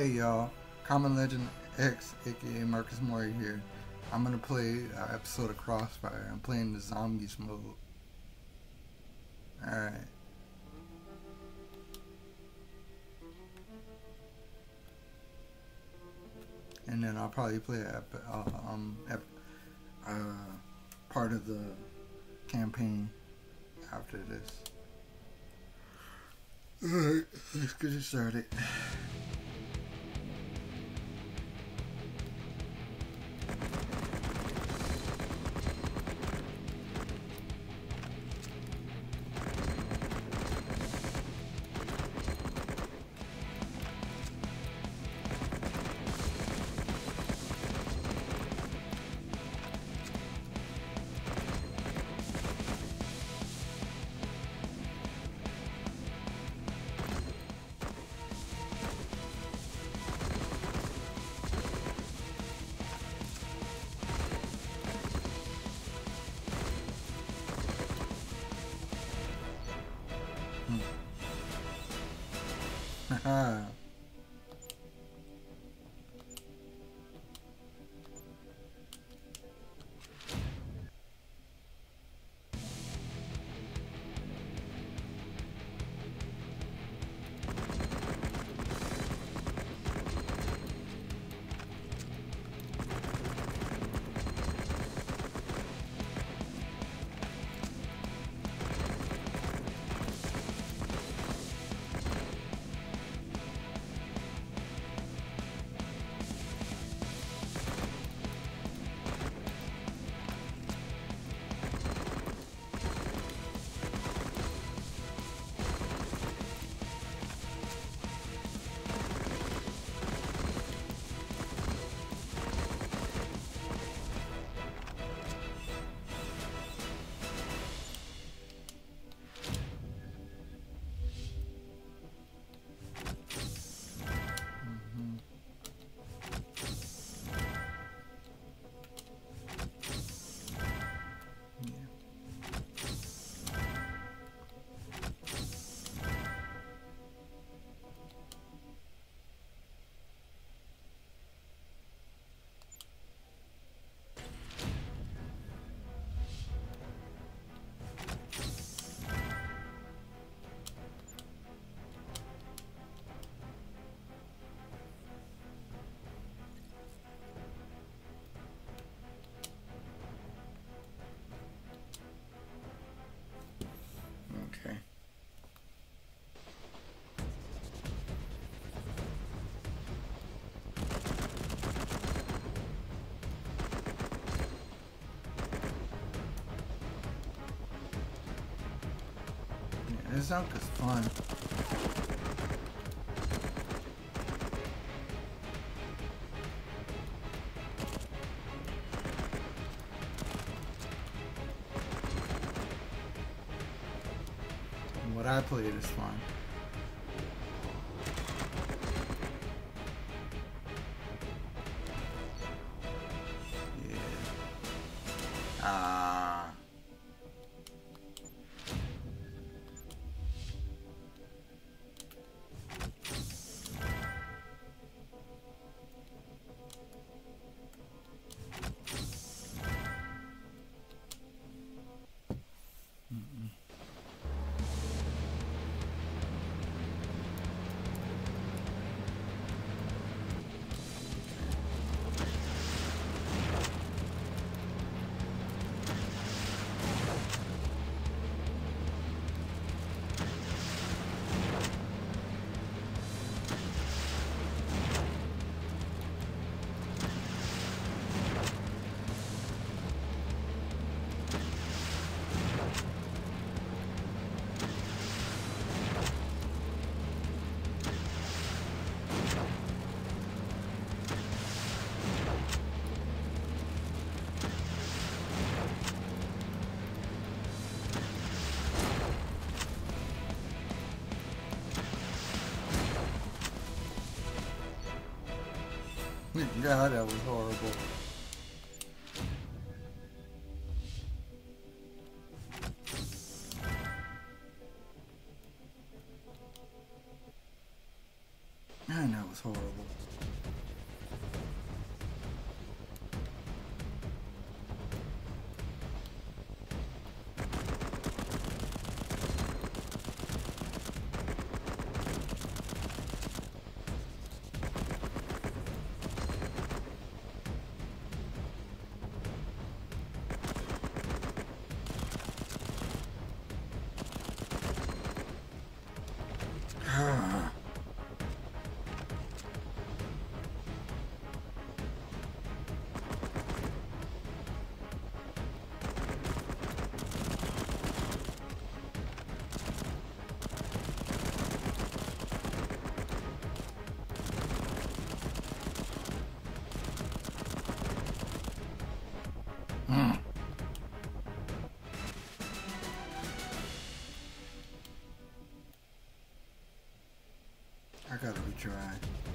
Hey y'all, Kamenlegend X, aka Marcus Mori here. I'm gonna play uh, episode of Cover Fire. I'm playing the zombies mode. Alright. And then I'll probably play ep- uh, um, uh, part of the campaign after this. Alright, let's get it started. Ah, this Zonk is fun. What I played is fun. Yeah. Ah. 你这还得 that 不 I gotta retry.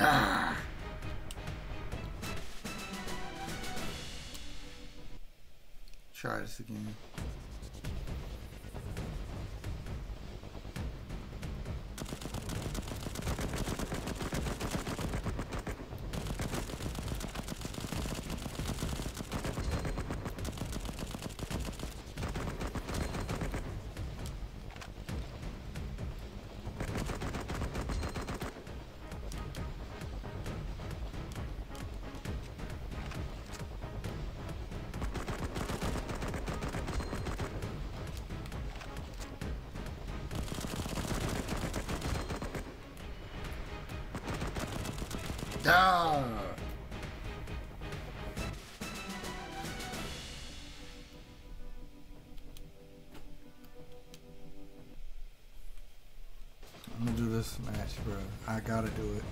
Ah. Try this again. Ah. I'm gonna do this match, bro. I gotta do it.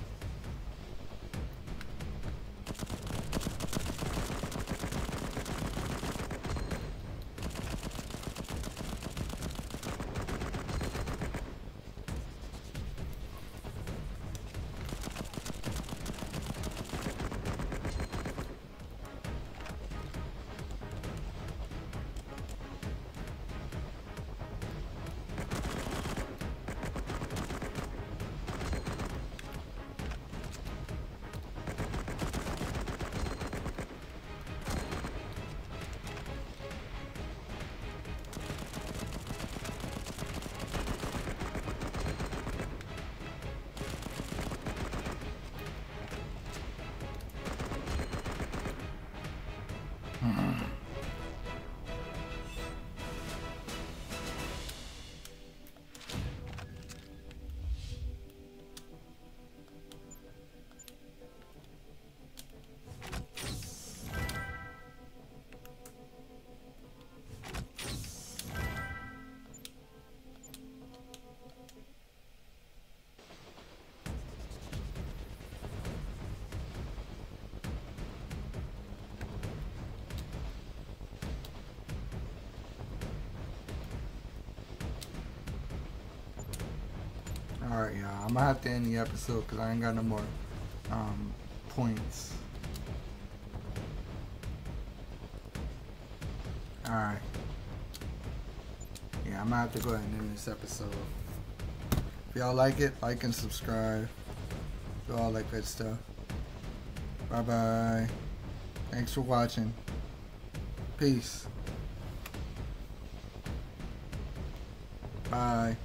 Alright, y'all. I'm gonna have to end the episode because I ain't got no more um, points. Alright. Yeah, I'm gonna have to go ahead and end this episode. If y'all like it, like and subscribe. Do all that good stuff. Bye bye. Thanks for watching. Peace. Bye.